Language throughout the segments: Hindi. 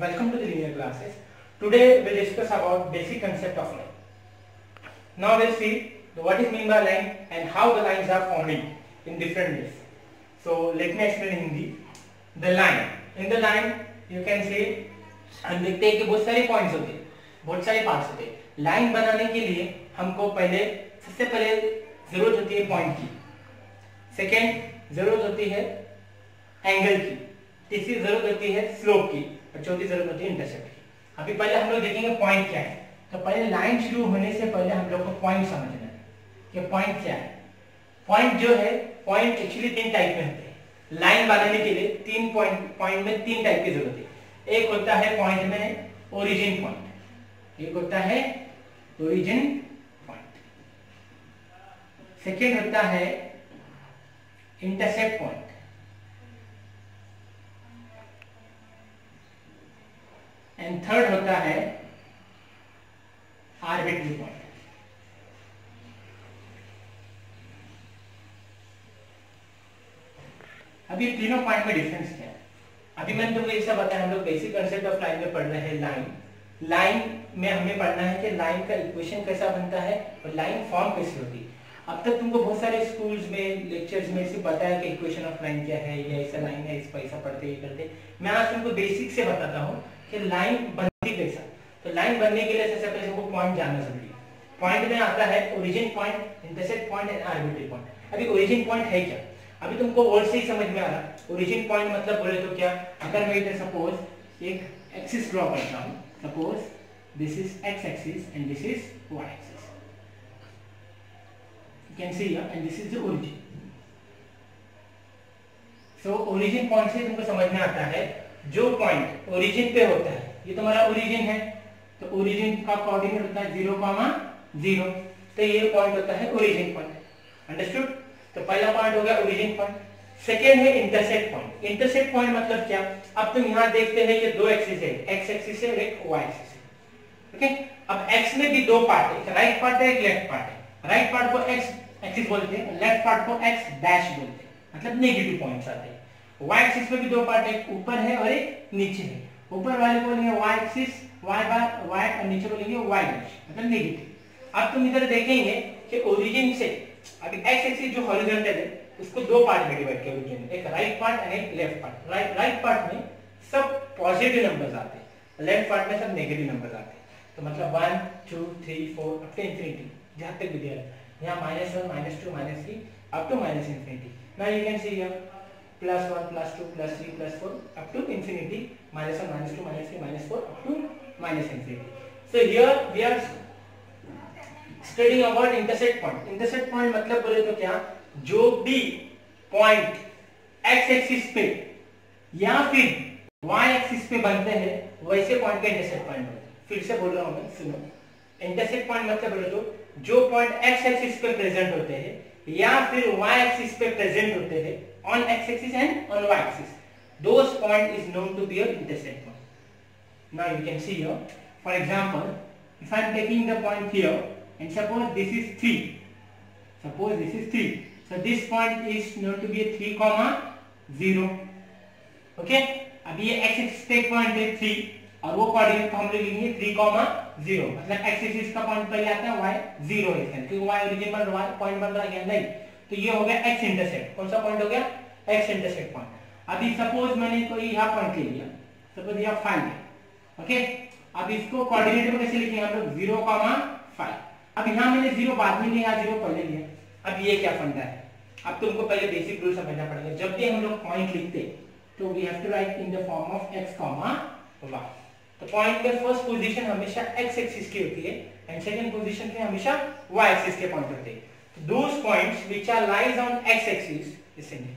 Welcome to the linear classes. Today we'll discuss about basic concept of line. Now we'll see what is mean by line and how the lines are forming in different ways. So let me explain in Hindi. The line. In the line you can say हम देखते हैं कि बहुत सारे पॉइंट्स होते हैं बहुत सारे पार्ट्स होते हैं लाइन बनाने के लिए हमको पहले सबसे पहले ज़रूरत होती है पॉइंट की सेकेंड ज़रूरत होती है एंगल की तीसरी ज़रूरत होती है स्लोप की और चौथी ज़रूरत होती है इंटरसेप्ट अभी पहले हम लोग देखेंगे पॉइंट क्या है. तो पहले लाइन शुरू होने से पहले हम लोग को पॉइंट समझना है कि पॉइंट क्या है. पॉइंट जो है पॉइंट एक्चुअली तीन टाइप में होते हैं. लाइन बनाने के लिए तीन पॉइंट पॉइंट में तीन टाइप की ज़रूरत है. एक होता है पॉइंट में ओरिजिन पॉइंट एक होता है ओरिजिन पॉइंट सेकेंड होता है इंटरसेप्ट पॉइंट एंड थर्ड होता है आर्बिट्री पॉइंट अभी तीनों पॉइंट में डिफरेंस क्या है। अभी मैंने तुमको ये सब बताया, हम लोग बेसिक कंसेप्ट ऑफ़ लाइन में पढ़ रहे हैं लाइन लाइन में हमें पढ़ना है कि लाइन का इक्वेशन कैसा बनता है और लाइन फॉर्म कैसे होती है। अब तक तुमको बहुत सारे स्कूल्स में लेक्चर्स में सिर्फ़ बताया कि इक्वेशन ऑफ़ लाइन क्या है, या ऐसा लाइन है, इस पैसा पढ़ते, ये करते। मैं आज तुमको बेसिक से बताता हूँ। कि लाइन बनती कैसा तो लाइन बनने के लिए सबसे पहले हमको पॉइंट जानना ज़रूरी है। पॉइंट में आता है origin point intercept point and arbitrary point अभी ओरिजिन पॉइंट है क्या? अभी तुमको वर्ड से ही समझ में आ रहा ओरिजिन पॉइंट मतलब बोले तो क्या? अगर मैं इधर सपोज़ एक एक्सिस ड्रॉ करता हूँ suppose this is X axis and this is Y axis you can see here, and this is the origin so origin point से तुमको समझ में आता है जो पॉइंट ओरिजिन पे होता है, ये तुम्हारा ओरिजिन है तो ओरिजिन का कोऑर्डिनेट होता है ज़ीरो कॉमा ज़ीरो तो ये पॉइंट होता है ओरिजिन पॉइंट अंडरस्टूड तो पहला पॉइंट हो गया ओरिजिन पॉइंट सेकेंड है इंटरसेक्ट पॉइंट इंटरसेक्ट पॉइंट मतलब क्या? अब तुम यहाँ देखते हैं कि दो एक्सिस है. एक्स एक्सिस है और एक वाई एक्सिस है. ओके अब एक्स में भी दो पार्ट है. एक राइट पार्ट है, एक लेफ़्ट पार्ट है. राइट पार्ट को एक्स एक्सिस बोलते हैं लेफ़्ट पार्ट को एक्स डैश बोलते हैं. मतलब नेगेटिव पॉइंट्स आते हैं. वाई एक्सिस में भी दो पार्ट एक ऊपर है और एक नीचे है। ऊपर वाले बोलेंगे Y axis Y bar Y और नीचे बोलेंगे वाई डैश मतलब नेगेटिव अब तुम इधर देखेंगे कि ओरिजिन से अभी एक्स एक्सिस जो हॉरिजॉन्टल है, उसको दो पार्ट में डिवाइड किया ओरिजिन एक राइट पार्ट एंड एक left part right right part में सब पॉजिटिव नंबर्स आते हैं। लेफ़्ट पार्ट में सब नेगेटिव नंबर्स आते हैं। तो मतलब one two three four up to infinity जहाँ तक भी दिया है। यहाँ minus one minus two minus three up to minus now you can see here plus one plus two plus three plus four up to infinity minus one minus two minus three minus four up to minus infinity so, here we are studying about intersect point. Intersect point मतलब बोले तो क्या? जो भी पॉइंट x एक्सिस पे या फिर y एक्सिस पे बनते हैं, वैसे पॉइंट का इंटरसेक्ट पॉइंट होता फिर से बोल रहा हूँ मैं, सुनो। इंटरसेक्ट पॉइंट मतलब बोले तो जो पॉइंट x एक्सिस पे प्रेजेंट होते हैं या फिर y एक्सिस पे प्रेजेंट होते हैं on x axis and on y axis those point is known to be an intersect point now you can see here for example if i am taking the point here and suppose this is 3 suppose this is 3 so this point is known to be a 3 comma 0 okay अब ये x एक्सिस पे पॉइंट है 3 और वो कोऑर्डिनेट हम लोग लिखेंगे 3 कॉमा 0 मतलब x एक्सिस का पॉइंट पहले आता है y 0 है क्योंकि y ओरिजिन पर y पॉइंट बन रहा है नहीं तो ये हो गया x इंटरसेक्ट कौन सा पॉइंट हो गया? X इंटरसेक्ट पॉइंट अभी सपोज़ मैंने कोई यहाँ पॉइंट ले लिया. सपोज़ यहाँ 5 है. ओके अब इसको कोऑर्डिनेट में कैसे लिखेंगे हम लोग? 0 कॉमा 5 अब यहाँ मैंने 0 बाद में लिया 0 पहले लिया. अब ये क्या फंडा है? अब तुमको पहले बेसिक रूल समझना पड़ेगा. जब भी हम लोग पॉइंट लिखते तो we have to write in the form of x comma y. तो पॉइंट में फ़र्स्ट पोजीशन हमेशा x एक्सिस की होती है एंड सेकंड पोजीशन पे हमेशा y एक्सिस के पॉइंट होते हैं. Those points which are lies on x axis listen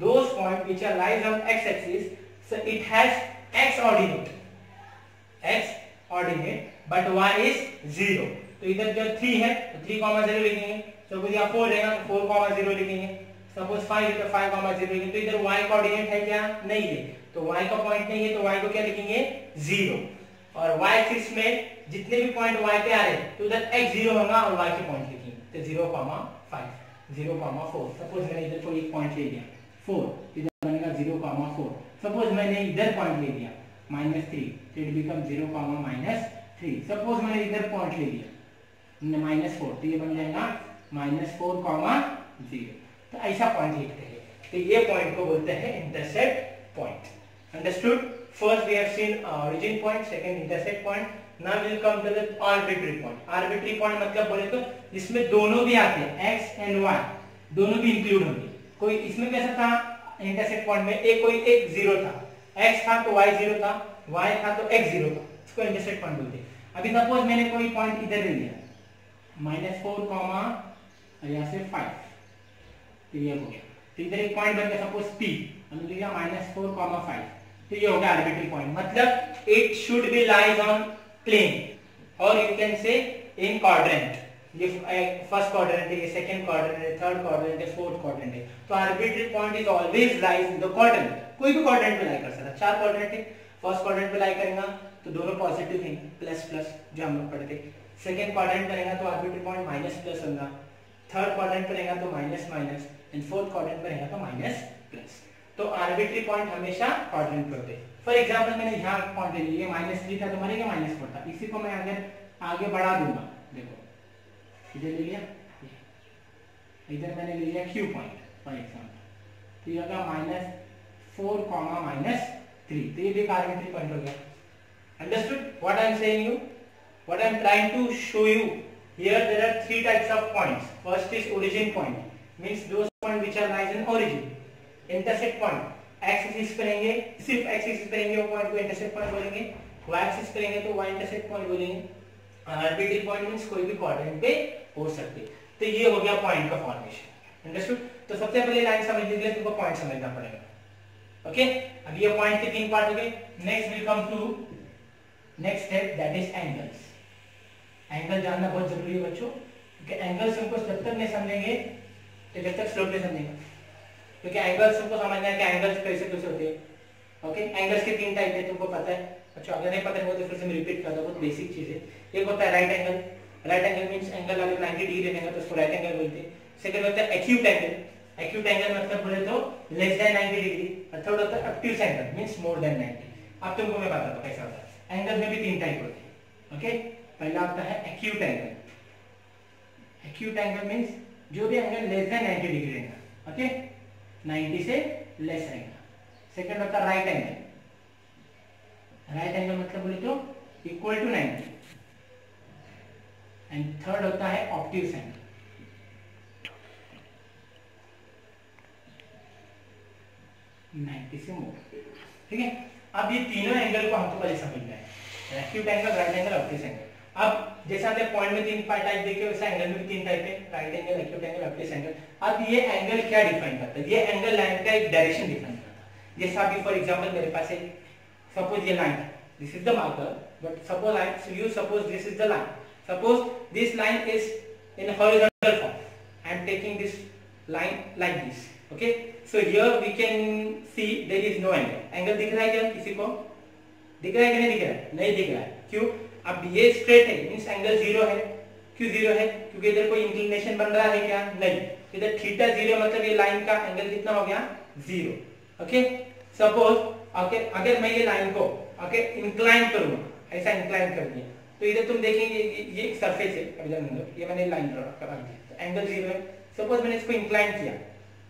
those point which are lies on x axis so it has x ordinate x ordinate, but y is 0 तो इधर जो 3 है तो 3 कॉमा 0 लिखेंगे सपोज़ यहाँ 4 रहेगा तो 4 कॉमा 0 लिखेंगे। सपोज़ 5 है तो 5 कॉमा 0 लिखेंगे। तो इधर y कोऑर्डिनेट है क्या? नहीं है। तो y का पॉइंट नहीं है तो y को क्या लिखेंगे? 0 और y एक्सिस में जितने भी पॉइंट y पे आ रहे हैं तो उधर x 0 होगा और y के पॉइंट तो 0 कॉमा 5 0 कॉमा 4 सपोज़ मैंने इधर कोई एक पॉइंट ले लिया 4 इधर बनेगा 0 कॉमा 4 सपोज़ मैंने इधर पॉइंट ले लिया माइनस थ्री तो it become zero comma minus three suppose मैंने इधर पॉइंट ले लिया माइनस फोर तो ये बन जाएगा माइनस फोर कॉमा ज़ीरो तो ऐसा पॉइंट लिखते हैं। तो ये पॉइंट को बोलते हैं intercept point understood first we have seen origin point second intercept point now will come to the arbitrary point arbitrary point मतलब बोले तो इसमें दोनों भी आते हैं एक्स एंड वाई दोनों भी इंक्लूड होंगे। कोई इसमें कैसा था? इंटरसेक्ट पॉइंट में एक कोई एक ज़ीरो था। एक्स था तो वाई ज़ीरो था वाई था तो एक्स ज़ीरो था। इसको इंटरसेक्ट पॉइंट बोलते हैं। अभी सपोज़ मैंने कोई पॉइंट इधर ले लिया। माइनस फोर कॉमा यहाँ से फाइव तो ये हो गया। तो इधर एक पॉइंट बन गया सपोज़ पी हमने लिया माइनस फोर कॉमा फाइव तो ये हो गया आर्बिट्री पॉइंट मतलब it should be lies on plane और you can say in quadrant ये फ़र्स्ट क्वाड्रेंट है, ये सेकंड क्वाड्रेंट है थर्ड क्वाड्रेंट है फोर्थ क्वाड्रेंट है. तो arbitrary point is always lies in the quadrant कोई भी क्वाड्रेंट पे लाई कर सकता चार क्वाड्रेंट है फ़र्स्ट क्वाड्रेंट पे लाई करेगा तो दोनों पॉजिटिव हैं प्लस प्लस जो हम लोग पढ़ते सेकंड क्वाड्रेंट पे रहेगा तो आर्बिट्री पॉइंट माइनस प्लस होगा। थर्ड क्वाड्रेंट पे रहेगा तो minus minus and fourth quadrant पे रहेगा तो माइनस प्लस तो आर्बिट्री पॉइंट हमेशा क्वाड्रेंट पे होते फॉर एग्जांपल मैंने यहाँ पॉइंट ले लिया माइनस थ्री था तो मरेगा माइनस फोर था। इसी को मैं अगर आगे बढ़ा दूँगा। देखो, इधर ले लिया, इधर मैंने ले लिया क्यू पॉइंट फॉर एग्ज़ाम्पल तो ये होगा minus four comma minus three तो ये भी आर्बिट्री पॉइंट हो गया। Understood what I am saying you what I am trying to show you here there are three types of points. First is origin point, means those point which are lies in origin. Intersect point x axis पे रहेंगे सिर्फ़ axis पे रहेंगे वो पॉइंट को इंटरसेक्ट पॉइंट बोलेंगे। Axis पे रहेंगे तो y इंटरसेक्ट पॉइंट बोलेंगे। आर्बिट्री पॉइंट मींस कोई भी क्वाड्रेंट पे हो सकते। तो ये हो गया पॉइंट का फॉर्मेशन अंडरस्टूड तो सबसे पहले लाइन समझने के लिए तुमको पॉइंट समझना पड़ेगा। ओके अब ये पॉइंट के तीन पार्ट हो गए। Next will come to next step that is angles angle जानना बहुत ज़रूरी है बच्चों, क्योंकि एंगल्स हमको जब तक नहीं समझेंगे तो जब तक स्लोप नहीं समझेंगे। क्योंकि एंगल्स हमको समझना है कि एंगल्स कैसे कैसे होते हैं। ओके एंगल्स के तीन टाइप है, तुमको पता है। अच्छा अगर नहीं पता है तो फिर से मैं रिपीट कर दूँ, बहुत बेसिक चीज़ है। एक होता है right angle right angle means angle अगर 90 डिग्री रहेगा तो उसको राइट एंगल बोलते हैं। सेकंड होता है एक्यूट एंगल एक्यूट एंगल मतलब बोले तो लेस देन 90 डिग्री और थर्ड होता है obtuse angle means more than 90 अब तुमको मैं बताता हूँ कैसा होता है। एंगल में भी तीन टाइप होते हैं। ओके पहला होता है acute angle acute angle means जो भी एंगल लेस देन 90 डिग्री रहेगा ओके 90 से लेस रहेगा सेकंड होता है राइट एंगल राइट एंगल मतलब बोले तो इक्वल टू 90 एंड थर्ड होता है ऑप्टिव एंगल नाइन्टी से मोर ठीक है? अब ये तीनों एंगल को हमको पहले समझना है acute angle right angle obtuse angle अब जैसे हमने पॉइंट में तीन टाइप देखे वैसे एंगल में भी तीन टाइप है right angle acute angle obtuse angle अब ये एंगल क्या डिफाइन करता है ये एंगल लाइन का एक डायरेक्शन डिफाइन करता है जैसे अभी फॉर एग्जांपल मेरे पास एक सपोज़ ये line is the marker but suppose I so you suppose this is the line suppose this line is in horizontal form I am taking this line like this okay so here we can see there is no angle angle दिख रहा है क्या किसी को दिख रहा है कि नहीं दिख रहा है? नहीं दिख रहा है। क्यों? अब ये स्ट्रेट है मींस एंगल ज़ीरो है। क्यों ज़ीरो है? क्योंकि इधर कोई इंक्लिनेशन बन रहा है क्या? नहीं। इधर थीटा ज़ीरो मतलब ये लाइन का एंगल कितना हो गया? ज़ीरो ओके सपोज़ ओके अगर मैं ये लाइन को ओके इंक्लाइन करूँगा ऐसा इंक्लाइन कर दिया। तो इधर तुम देखेंगे, ये ये एक सरफेस है। अभी जान ये मैंने लाइन ड्रॉ करा तो एंगल ज़ीरो है। सपोज़ मैंने इसको इंक्लाइन किया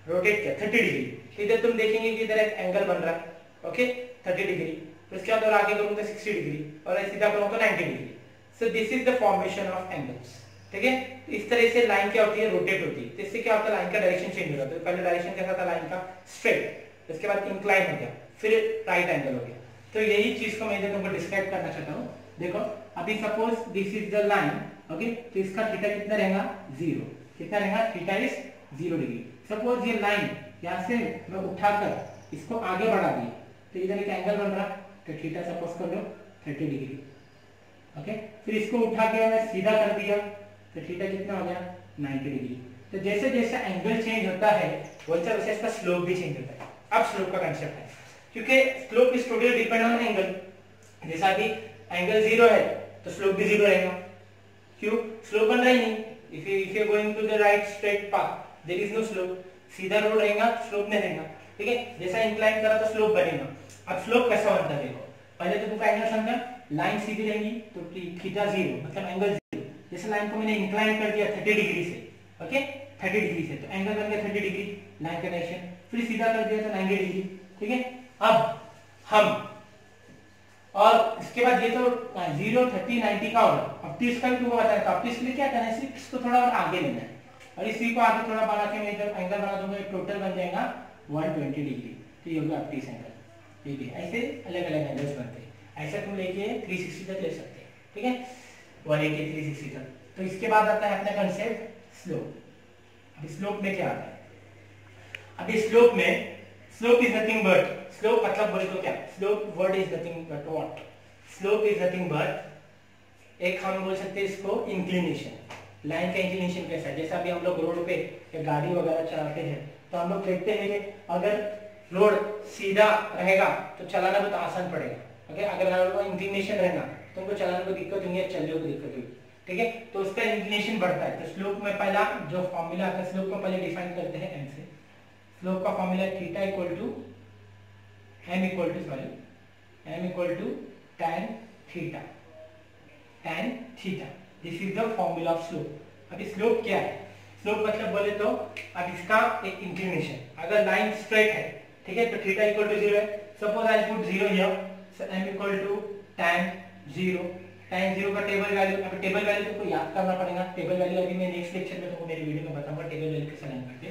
रोटेट किया 30 डिग्री तो इधर तुम देखेंगे कि इधर एक एंगल बन रहा है। ओके 30 डिग्री तो इसके बाद और आगे करूँगा 60 डिग्री और सीधा करूँगा 90 degree so this is the formation of angles ठीक है? इस तरह से लाइन क्या होती है? रोटेट होती है. तो इससे क्या होता है? लाइन का डायरेक्शन चेंज हो जाता है. पहले डायरेक्शन कैसा था? लाइन का स्ट्रेट इसके बाद इंक्लाइन हो गया. फिर राइट एंगल हो गया. तो यही चीज़ को मैं तुमको डिस्क्राइब करना चाहता हूँ. देखो, अभी suppose this is the line okay तो इसका थीटा कितना रहेगा? ज़ीरो कितना रहेगा? Theta is zero degree suppose ये लाइन यहाँ से मैं उठाकर इसको आगे बढ़ा दिया तो इधर एक एंगल बन रहा. तो थीटा सपोज़ कर लो, थर्टी डिग्री। ओके? फिर इसको उठा के मैं सीधा कर दिया तो थीटा कितना हो गया? Ninety degree. तो जैसे जैसे एंगल चेंज होता है, वैसे वैसे इसका स्लोप भी चेंज होता है। अब स्लोप का कंसेप्ट है। क्योंकि slope is totally depend on angle जैसा कि एंगल ज़ीरो है तो स्लोप भी ज़ीरो रहेगा। क्यों? स्लोप बन रहा ही नहीं। If you if you going to the right straight path there is no slope सीधा रोड रहेगा स्लोप नहीं रहेगा। ठीक है? जैसा इंक्लाइन करा तो स्लोप बनेगा। अब स्लोप कैसा बनता है देखो। पहले तो तुमको एंगल समझा लाइन सीधी रहेंगी तो थीटा ज़ीरो मतलब एंगल ज़ीरो जैसे लाइन को मैंने इंक्लाइन कर दिया थर्टी डिग्री से ओके थर्टी डिग्री से तो एंगल बन गया थर्टी डिग्री लाइन का डायरेक्शन फिर सीधा कर दिया तो नाइनटी डिग्री ठीक है? अब हम, और इसके बाद ये तो ज़ीरो थर्टी नाइनटी का होगा अब तीस का भी तुमको बताया था। तीस के लिए क्या करना है? इसको थोड़ा और आगे लेना है। और इसी को आगे थोड़ा बढ़ा के मैं इधर एंगल बना दूँगा टोटल बन जाएगा 120 डिग्री तो ये होगा अपटीस एंगल ठीक है ऐसे अलग अलग एंगल्स बनते हैं। ऐसा तुम लेके 360 तक ले सकते हैं? ठीक है? 180 360 तक। तो इसके बाद आता है अपना कंसेप्ट स्लोप अब स्लोप में क्या आता है? अभी स्लोप में slope is nothing but slope मतलब बोले तो क्या? Slope word is nothing but what slope is nothing but एक हम बोल सकते हैं इसको इंक्लिनेशन लाइन का इंक्लिनेशन कैसा है? जैसा अभी हम लोग रोड पे या गाड़ी वगैरह चलाते हैं तो हम लोग देखते हैं कि अगर रोड सीधा रहेगा तो चलाना बहुत आसान पड़ेगा। ओके अगर इंक्लिनेशन रहेगा तो उनको चलाने को दिक्कत होगी चलने को दिक्कत होगी ठीक है? तो उसका इंक्लिनेशन बढ़ता है। तो स्लोप में पहला जो फॉर्मूला है स्लोप को पहले डिफाइन करते हैं एम से। स्लोप का formula theta equal to M equal to sorry M equal to tan theta tan theta this is the formula of slope अभी स्लोप क्या है? स्लोप मतलब बोले तो अब इसका एक इंक्लिनेशन अगर लाइन स्ट्रेट है ठीक है तो थीटा इक्वल टू ज़ीरो है। Suppose I put zero M equal to tan zero tan zero का टेबल वैल्यू अब टेबल वैल्यू तुमको याद करना पड़ेगा। टेबल वैल्यू अभी मैं नेक्स्ट लेक्चर में तुमको मेरी वीडियो में बताऊँगा टेबल वैल्यू कैसे लाइन करते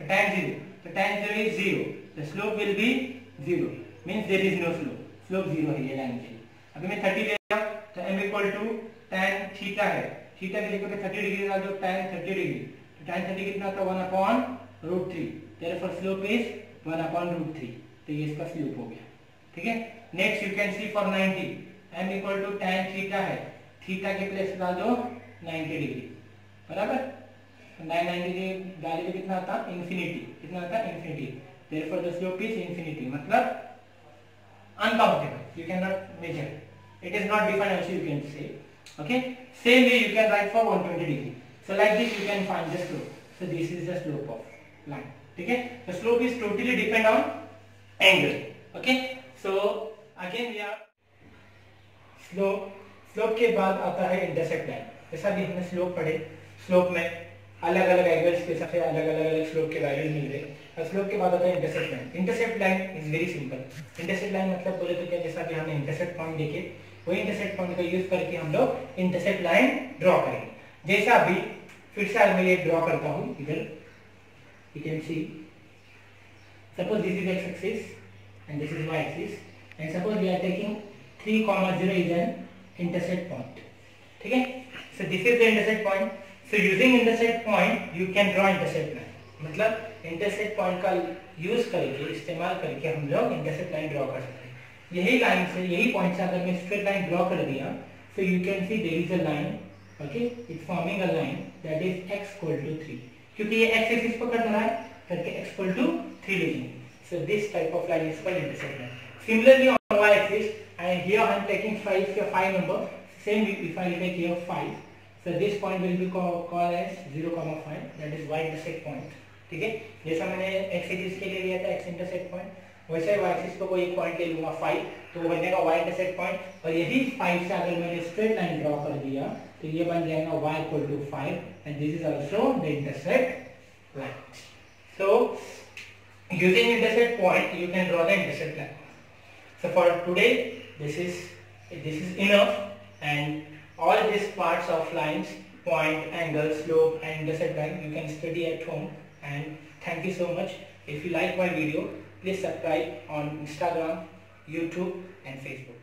तो tan ज़ीरो तो tan zero is zero the slope will be zero means there is no slope slope zero है ये लाइन के। लिए अभी मैं 30 ले लिया तो m equal to tan theta है। थीटा की पे 30 डिग्री लगा दो, tan 30 डिग्री तो tan 30 कितना था 1 upon root 3 therefore slope is 1 upon root 3 तो ये इसका स्लोप हो गया ठीक है next you can see for 90 m equal to tan theta है थीटा के प्लेस लगा दो 90 डिग्री बराबर 990 डिग्री डाले तो कितना आता इंफिनिटी कितना आता infinity therefore the slope is infinity मतलब uncountable you cannot measure it is not defined also you can say okay same way you can write for 120 degree so like this you can find the slope so this is the slope of line okay the slope is totally depend on angle. Okay? So, again we are slope slope के बाद आता है इंटरसेप्ट लाइन जैसा भी हमने स्लोप पढ़े स्लोप में अलग अलग एंगल्स के हिसाब से अलग अलग अलग स्लोप के वैल्यूज़ मिल रहे और स्लोप के बाद आता है intercept line intercept line is very simple intercept line मतलब बोले तो क्या? जैसा कि हमने इंटरसेप्ट पॉइंट देखे, वही इंटरसेप्ट पॉइंट का यूज़ करके हम लोग इंटरसेप्ट लाइन ड्रॉ करेंगे। जैसा भी, फिर से मैं ये ड्रॉ करता हूँ, इधर। You can see suppose this is x axis and this is y axis and suppose we are taking 3 comma 0 is an intercept point है so this is the intercept point so using intercept point you can draw intercept line मतलब intercept point का यूज़ करके इस्तेमाल करके हम लोग intercept line कर सकते हैं यही लाइन से यही पॉइंट से अगर मैं स्ट्रेट लाइन ड्रॉ कर दिया so you can see there is a line okay it's forming a line that is x equal to 3 क्योंकि ये x एक्सिस पकड़ रहा है करके x equal to 3 लेंगे this type of line is called intercept line similarly on y axis and here I am taking 5 here 5 number same if I take here 5 so this point will be called, called as 0 comma 5 that is y intersect point ठीक है जैसा मैंने x एक्सिस के लिए लिया था x इंटरसेक्ट पॉइंट वैसे एक्सिस को कोई पॉइंट ले लूँगा 5 तो वो बनेगा y इंटरसेक्ट पॉइंट और यही 5 से अगर मैंने स्ट्रेट लाइन ड्रॉ कर दिया तो ये बन जाएगा y equal to 5 and this is also the intersect line so using intercept point you can draw the intercept line so for today this is this is enough and all these parts of lines point angle slope and intercept line you can study at home and thank you so much if you like my video please subscribe on instagram youtube and facebook